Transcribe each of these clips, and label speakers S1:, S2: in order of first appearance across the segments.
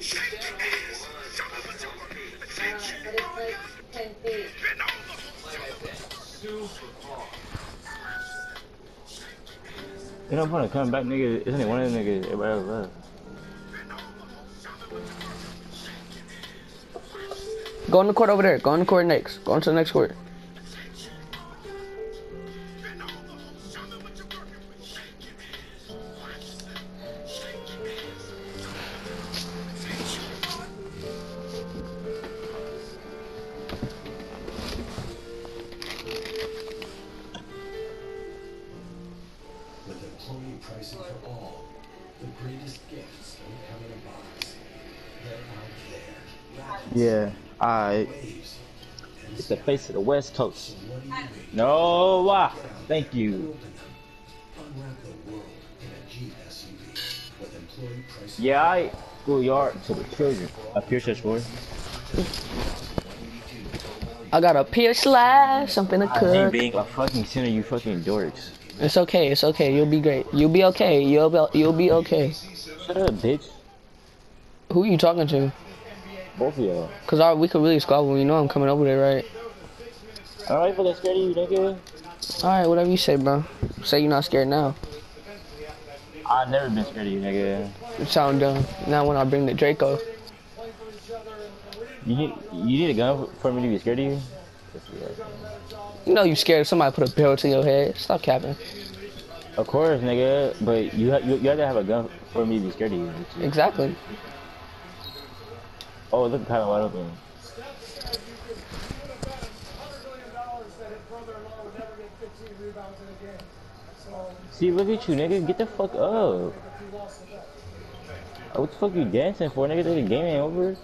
S1: You know, I'm gonna come back, nigga. Isn't it one of the niggas? Everybody else left.
S2: Go in the court over there. Go in the court next. Go into the next court.
S1: Yeah. Alright. It's the face of the West Coast.
S3: what do you make?
S1: No, ah, thank you.
S3: Open them. Unwrap the world in a Jeep SUV with employee pricing.
S1: Yeah, I schoolyard to the children. A Pierce for.
S2: I got a pierce slash. I'm finna
S1: I hate
S2: cook.
S1: being a fucking sinner, you fucking dorks.
S2: It's okay. It's okay. You'll be great. You'll be okay. You'll be, you'll be okay.
S1: Shut up, bitch.
S2: Who are you talking to?
S1: Both of y'all.
S2: Cause I, we could really squabble. You know I'm coming over there, right?
S1: Alright, fucking scared of you, nigga.
S2: All right, whatever you say, bro. Say you're not scared now.
S1: I've never been scared of you, nigga.
S2: You sound dumb. Now when I bring the Draco,
S1: You need, you need a gun for me to be scared of you?
S2: you know you scared. Somebody put a barrel to your head. Stop capping.
S1: Of course, nigga, but you, ha you you have to have a gun for me to be scared of you.
S2: Exactly.
S1: Oh, look kind of wide open. See, look at you, nigga. Get the fuck up. Oh, What the fuck are you dancing for, nigga? The game ain't over.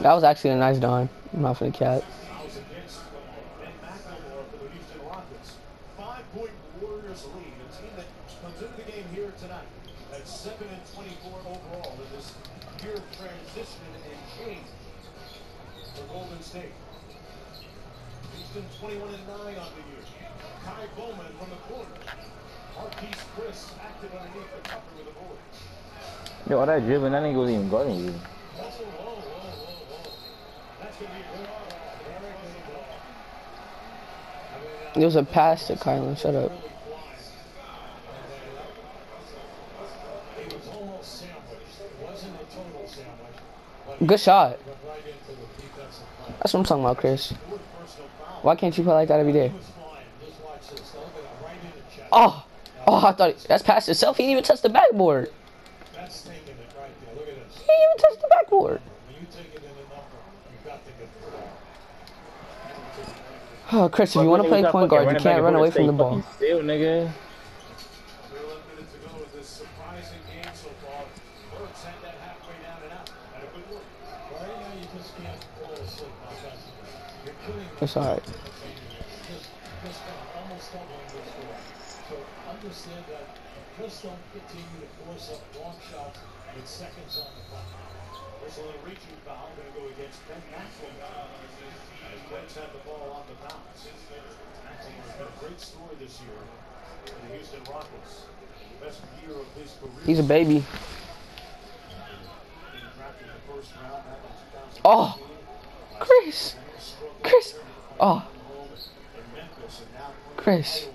S2: That was actually a nice dime. I'm not for the cat.
S4: Five-point Warriors lead. A team that comes into the game here tonight at 7 and 24 overall in this year of transition and change for Golden State. Houston 21 and 9 on the year. Ky Bowman from the corner. Marquese Chriss active underneath the cover with a board.
S1: Yo, all that dribbling, that nigga wasn't even guarding you.
S4: That's going to be a good Very good ball.
S2: It was a pass to Kylan. Shut up.
S4: He was almost sandwiched. It wasn't a total sandwich, but
S2: Good shot.
S4: he got right into the defensive plan.
S2: That's what I'm talking about, Chris.
S4: Good personal foul.
S2: Why can't you play like that every day?
S4: He was flying. Just watch this. Look at him right in the chest.
S2: Oh, oh, I thought that's past itself. He didn't even touch the backboard.
S4: That's taking it right there. Look at this.
S2: He didn't even touch the backboard.
S4: When you take it in the number, you got to get the ball.
S2: Oh, Chris, if you want to play point guard, you can't run away from the ball.
S1: Still, nigga.
S4: Three eleven minutes to go with this surprising game so far. Burks had that halfway down and out. Had a good look. Right now, you just can't fall asleep offensively. You're killing
S2: It's alright.
S4: just, just uh, almost doubling the So understand that don't continue to force up long shots with seconds on the clock. Against the ball on the bounce. A great this year for the Houston Rockets. Best year of his career.
S2: He's a baby.
S4: Oh, drafted
S2: Oh, Chris.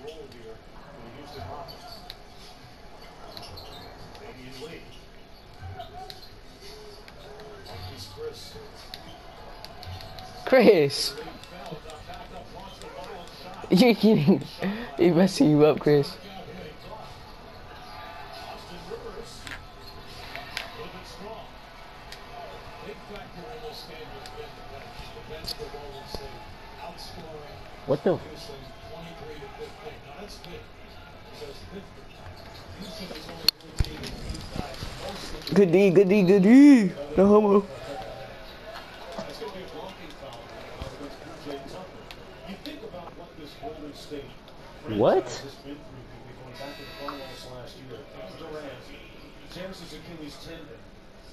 S2: Chris. You're kidding? He messing you up, Chris.
S4: Going back to the finals last year. Kevin Durant tears his Achilles tendon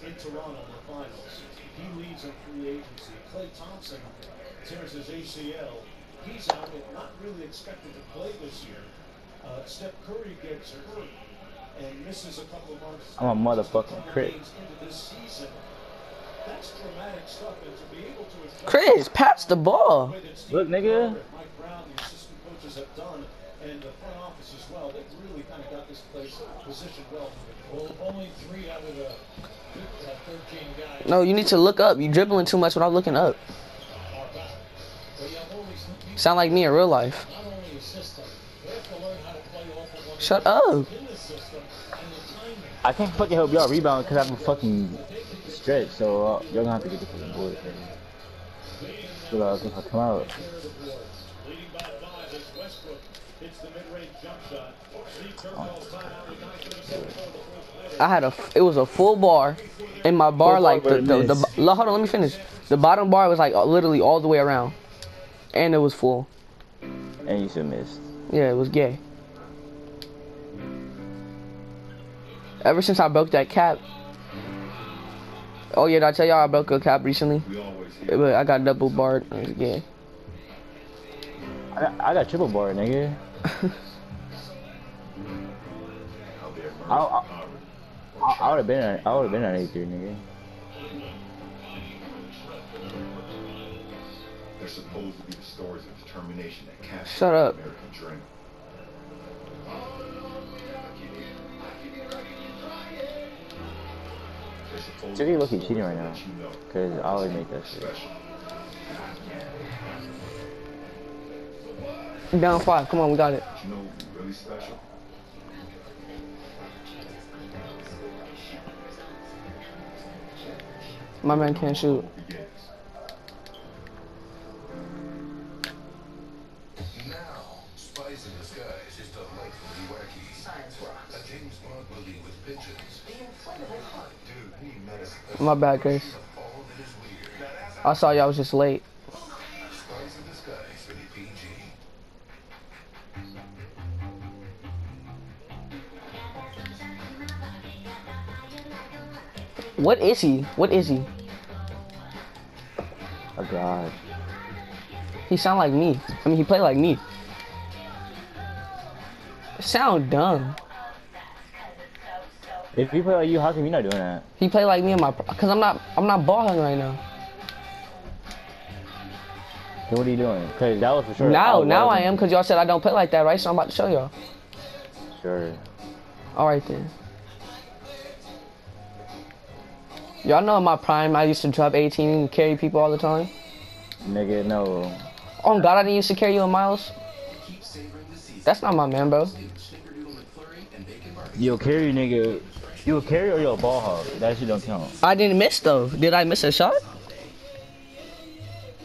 S4: in Toronto in the finals. He leaves in free agency. Klay Thompson tears his ACL he's out and not really expected to play this year. Uh, Steph Curry gets hurt and misses a couple months.
S1: I'm a motherfucking crit.
S4: into this season. That's dramatic stuff, and to be able to
S2: Chris, pass the ball.
S4: the way that Steve
S1: Look, nigga.
S4: Mike Brown, the assistant coaches, have done, and the front office as well, they've really kind of got this place positioned well.
S5: Well, only three out of the uh, 13 guys
S2: No, you need to look up. You're dribbling too much without looking up.
S5: are back. But you have always
S2: Sound like me in real life.
S5: not only a system, they have to learn how to play off of one
S2: Shut up.
S5: in the system and the timing.
S1: I can't fucking help y'all rebound because I'm a fucking stretch, so uh, y'all gonna have to get the fucking board. So uh, if I come out,
S4: Leading by five is Westbrook. Hits the mid-range jump shot. Steve Kerr calls timeout with 9:37 to go in the fourth minute.
S2: I had a, it was a full bar, and my bar
S1: Full
S2: like
S1: bar,
S2: the,
S1: but
S2: the, the, hold on, let me finish. The bottom bar was like literally all the way around, and it was full.
S1: and you still missed.
S2: Yeah, it was gay. Ever since I broke that cap. Oh yeah, did I tell y'all I broke a cap recently? But I got double barred. It was gay.
S1: I got, I got triple barred, nigga. I, I, I, I would have been I would have been on 83, nigga.
S6: Supposed to be the stories of determination that capture
S2: Shut up.
S6: the American dream. They're supposed
S1: Jiggy
S6: to be
S1: look, he's
S6: stories
S1: cheating right
S6: that
S1: now.
S6: let you know
S1: Cause I always make that shit.
S2: Down five. Come on, we got it.
S6: You know really special?
S2: My man can't shoot.
S7: Spies in Disguise is delightfully wacky. Science rocks. A James Bond movie with pigeons. The inflatable heart. Dude, he menace
S2: My bad, Chris.
S7: all that is weird.
S2: I saw y'all was just late.
S7: Spies in Disguise, rated PG.
S2: What is he? What is he?
S1: Oh god.
S2: He sound like me. I mean, he play like me. Sound dumb.
S1: If you play like you, how come you not doing that?
S2: He play like me in my, cause I'm not, I'm not balling right now.
S1: Then what are you doing? Cause that was for sure.
S2: Now,
S1: was
S2: now I am, cause y'all said I don't play like that, right? So I'm about to show y'all.
S1: Sure.
S2: All right then. Y'all know in my prime, I used to drop 18 and carry people all the time.
S1: Nigga, no.
S2: Oh God, I didn't used to carry you in miles. That's not my man, bro.
S1: You'll carry nigga. You'll carry or you'll ball hog. That shit don't count.
S2: I didn't miss though. Did I miss a shot?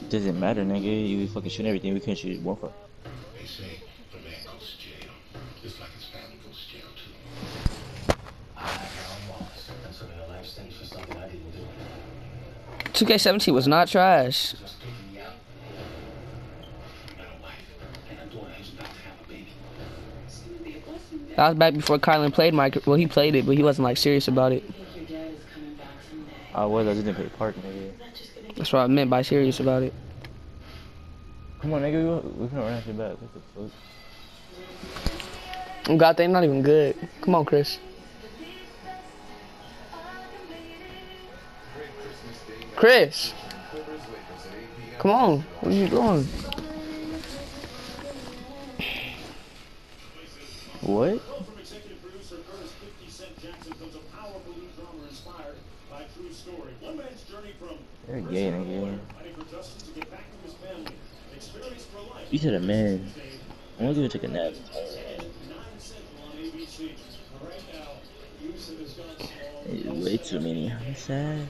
S1: Doesn't matter, nigga. You fucking shoot everything. We couldn't shoot one for.
S3: They say the man goes to jail, just like his family goes to jail too.
S5: I'm Wallace. I'm serving a life sentence for something I didn't do.
S2: 2K17 was not trash.
S5: Just taking me out. I got a wife, and a daughter who's about to have a baby.
S2: That was back before Kylan played Mike. Well, he played it, but he wasn't like serious about it.
S8: Your dad is coming back someday.
S1: I was. I just didn't play part, nigga.
S2: That's what I meant by serious about it.
S1: Come on, nigga. We, can run that back. What the fuck?
S2: Oh God, they're not even good. Come on, Chris. Chris. Come on. Where are you doing?
S1: What?
S4: From executive producer Curtis 50 Cent Jackson comes a powerful new drama inspired by true story. One man's journey from
S1: You're gay, nigga.
S4: fighting for justice to get back to family. Experience for life.
S1: You said a man. I'm gonna go take a nap.
S4: 9 Central on ABC. Right now, Houston has gone small.
S1: It's way too many. I'm sad.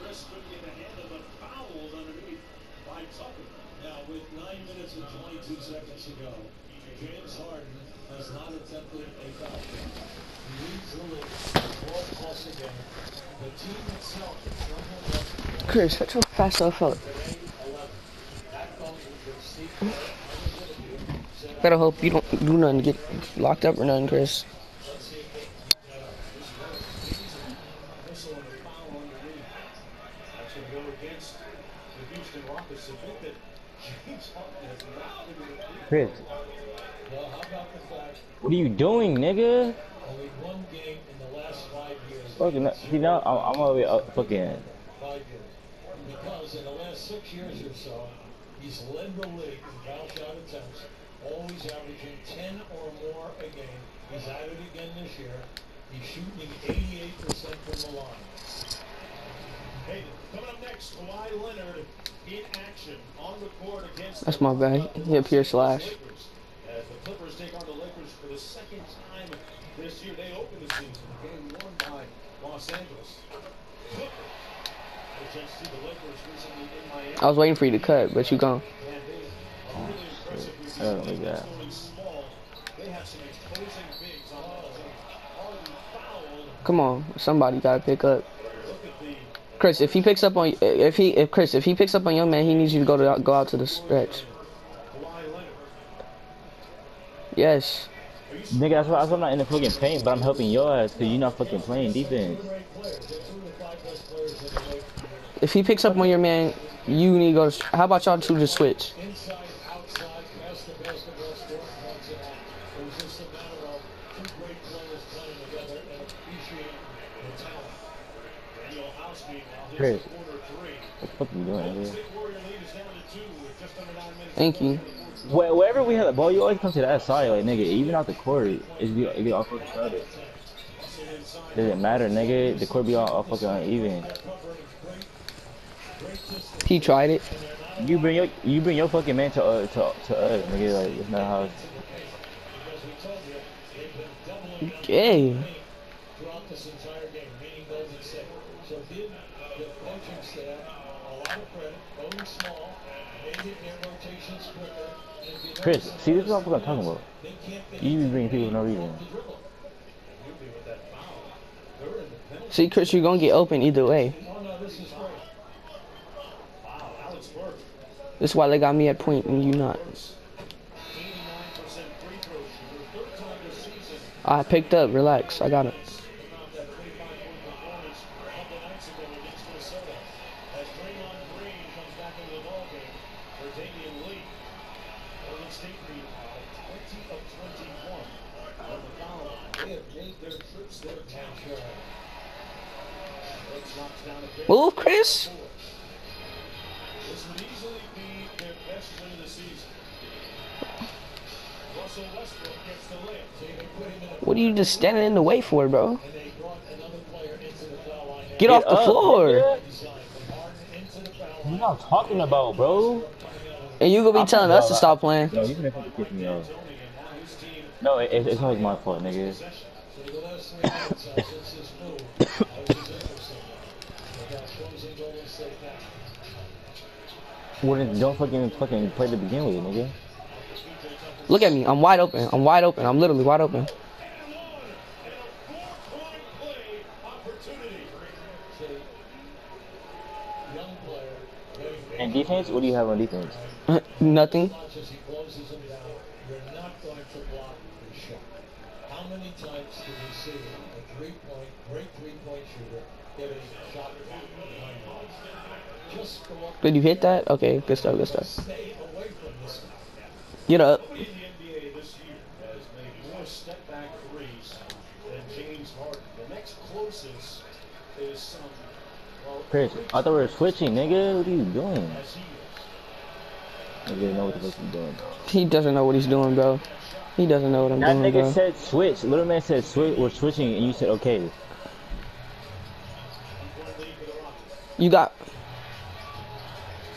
S4: Chris couldn't get a hand of the fouls underneath by Tucker. Now, with 9 minutes and 22 seconds to go, James Harden has not attempted a foul.
S2: Chris, shut your fat stuff up.
S5: today 11. That comes with the receipt.
S2: Better hope you don't do nothing get locked up or nothing, Chris.
S1: Chris, what are you doing, nigga? Fucking, see now I'm, I'm over here fucking.
S4: Because in the last six years or so, he's led the league in foul shot attempts, always averaging 10 or more a game. He's at it again this year. He's shooting 88% from the line.
S2: That's
S5: the
S2: my guy. He up here slash.
S5: As the Clippers take on the Lakers for the second time this year, they open the season game won by Los Angeles. Clippers. Had a chance to see the Lakers recently in Miami.
S2: I was waiting for you to cut, but you gone.
S5: And they are really
S1: Oh,
S5: these
S1: look at that.
S5: going small. They have some exposing bigs on that team. Already fouled.
S2: Come on, somebody gotta pick up.
S5: Look at the
S2: Chris, if he picks up on if he if Chris if he picks up on your man, he needs you to go to go out to the stretch. Yes.
S1: Nigga, that's why, that's why I'm not in the fucking paint, but I'm helping your ass because you're not fucking playing defense.
S4: Great players. They're two of the five best players in the league.
S2: If he picks up on your man, you need to go. To, how about y'all two just switch?
S4: Great players playing together and appreciating the talent.
S5: Danuel House meanwhile hits
S1: Chris.
S5: the corner three.
S1: What the fuck are you doing, nigga?
S5: State Warrior lead is down to two with just under nine minutes.
S2: Thank you.
S1: Where, wherever we have the ball, you always come to that side, like nigga. Even out the court, it's be it be all fucking crowded. Doesn't matter, nigga. The court be all, all fucking uneven.
S2: He tried it.
S1: You bring your you bring your fucking man to uh, to to us, nigga. Like it's not how. It's,
S2: Okay.
S4: throughout this entire game, meaning Golden State. So give the coaching staff a lot of credit, going small, making their rotations quicker. and if
S1: Chris, see this is what I'm talking about.
S4: They can't
S1: You be bringing people for no reason.
S5: You'll be that foul. They're in the penalty.
S2: See, Chris, you're gonna get open either way.
S4: Oh no, this is great.
S5: Wow, Alex Burke.
S2: This is why they got me at point and you not.
S5: 89% free throw shooter. Third time this season.
S2: I picked up. Relax. I got it.
S4: In a
S2: What are you just standing in the way for, bro?
S4: and they brought another player into the foul line.
S2: Get off the
S1: up,
S2: floor.
S1: nigga.
S4: Design from Harden into the foul
S1: What
S4: line.
S1: you not talking about, bro?
S2: And you gonna be telling us to stop playing.
S1: No, you kick me off.
S5: Tony, and now his team
S1: No, it, it's always my fault, nigga.
S4: So the last three minutes uh, since this move, uh, which is interesting. They got closing Golden State
S1: then don't fucking fucking play to begin with, nigga.
S2: Look at me. I'm wide open. I'm wide open. I'm literally wide open.
S5: opportunity.
S4: So, young
S1: And defense, what do you have on defense?
S2: Nothing.
S4: much as he closes him down, you're not going to block his shot. How many times did we see a three-point, great three-point shooter get a shot behind the Just go up,
S2: Did you hit that? Okay, good stuff. Good stuff.
S4: stay away from this guy.
S2: Get up.
S5: Nobody in the NBA this year has made more step back threes than James Harden. The next closest is some, well,
S1: Chris, I thought we were switching, nigga. What are you doing?
S5: as he is.
S1: Nigga, know what the fuck you doing, bro.
S2: He doesn't know what he's doing, bro. He doesn't know what I'm
S1: That
S2: doing,
S1: nigga
S2: bro.
S1: said switch. Little man said switch. We're switching, and you said okay.
S5: One lead for the Rockets.
S2: You got.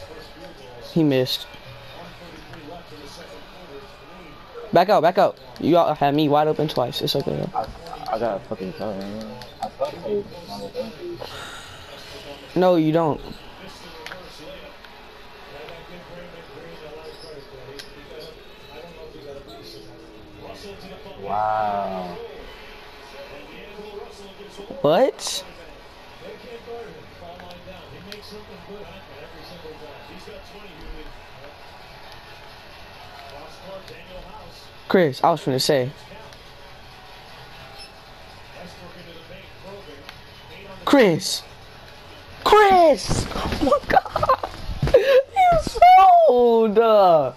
S5: First field goals.
S2: He missed.
S5: 133 left in the second quarter. It's Green.
S2: Back out. Back out. You all had me wide open twice. It's okay.
S1: I, I got a fucking foul, man. I fucking hate my little thing.
S2: No, you don't.
S5: Into the paint, probing. Eight on the
S2: Chris. Chris! Oh my god! You sold!